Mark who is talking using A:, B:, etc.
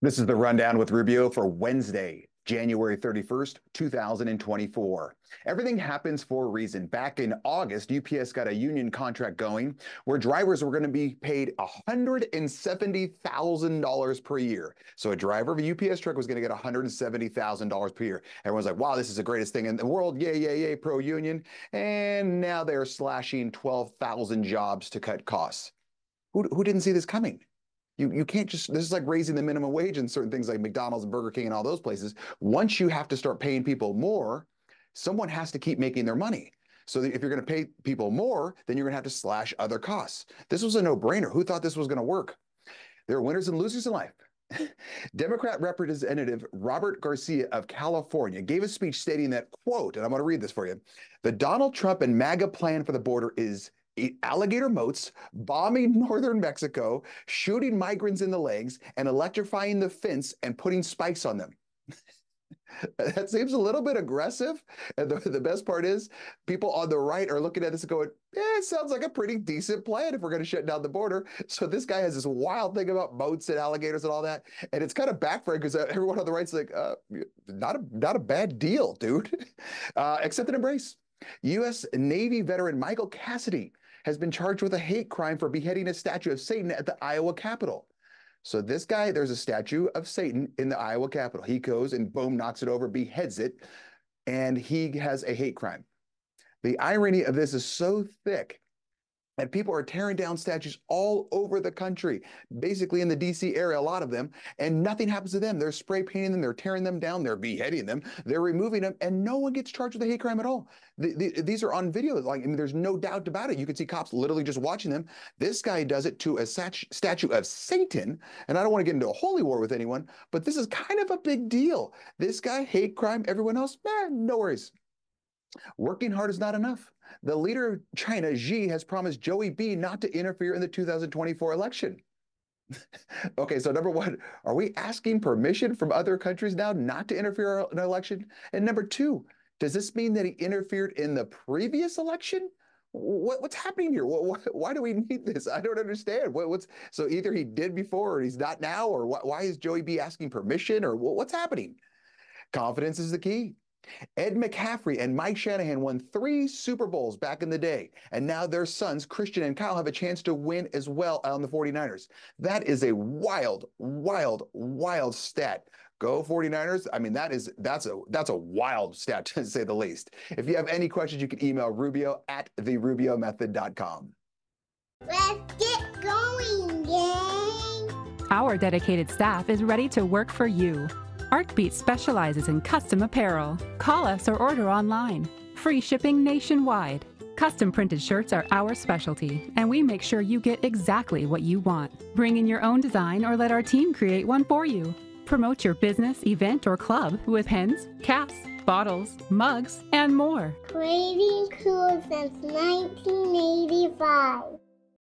A: This is the rundown with Rubio for Wednesday, January 31st, 2024. Everything happens for a reason. Back in August, UPS got a union contract going where drivers were going to be paid $170,000 per year. So a driver of a UPS truck was going to get $170,000 per year. Everyone's like, wow, this is the greatest thing in the world. Yay, yay, yay, pro union. And now they're slashing 12,000 jobs to cut costs. Who, who didn't see this coming? You, you can't just, this is like raising the minimum wage in certain things like McDonald's and Burger King and all those places. Once you have to start paying people more, someone has to keep making their money. So if you're going to pay people more, then you're going to have to slash other costs. This was a no brainer. Who thought this was going to work? There are winners and losers in life. Democrat Representative Robert Garcia of California gave a speech stating that, quote, and I'm going to read this for you the Donald Trump and MAGA plan for the border is alligator moats, bombing northern Mexico, shooting migrants in the legs, and electrifying the fence and putting spikes on them. that seems a little bit aggressive. And the, the, best part is, people on the right are looking at this and going, eh, it sounds like a pretty decent plan if we're going to shut down the border. So this guy has this wild thing about moats and alligators and all that. And it's kind of backfiring because uh, everyone on the right's like, uh, not, a, not a bad deal, dude. Uh, accept and embrace. U.S. Navy veteran Michael Cassidy has been charged with a hate crime for beheading a statue of Satan at the Iowa Capitol. So this guy, there's a statue of Satan in the Iowa Capitol. He goes and boom, knocks it over, beheads it, and he has a hate crime. The irony of this is so thick and people are tearing down statues all over the country, basically in the DC area, a lot of them, and nothing happens to them. They're spray painting them, they're tearing them down, they're beheading them, they're removing them, and no one gets charged with a hate crime at all. The, the, these are on video. Like, I mean, there's no doubt about it. You can see cops literally just watching them. This guy does it to a statue of Satan, and I don't want to get into a holy war with anyone, but this is kind of a big deal. This guy, hate crime, everyone else, man, no worries. Working hard is not enough. The leader of China, Xi, has promised Joey B not to interfere in the 2024 election. okay, so number one, are we asking permission from other countries now not to interfere in an election? And number two, does this mean that he interfered in the previous election? What, what's happening here? What, why do we need this? I don't understand. What, what's so either he did before or he's not now, or why is Joey B asking permission, or what's happening? Confidence is the key. Ed McCaffrey and Mike Shanahan won three Super Bowls back in the day, and now their sons, Christian and Kyle, have a chance to win as well on the 49ers. That is a wild, wild, wild stat. Go 49ers. I mean, that is that's a that's a wild stat to say the least. If you have any questions, you can email Rubio at therubiomethod.com.
B: Let's get going, gang.
C: Our dedicated staff is ready to work for you. Artbeat specializes in custom apparel. Call us or order online. Free shipping nationwide. Custom printed shirts are our specialty, and we make sure you get exactly what you want. Bring in your own design or let our team create one for you. Promote your business, event, or club with pens, caps, bottles, mugs, and more.
B: Creating cool since 1985.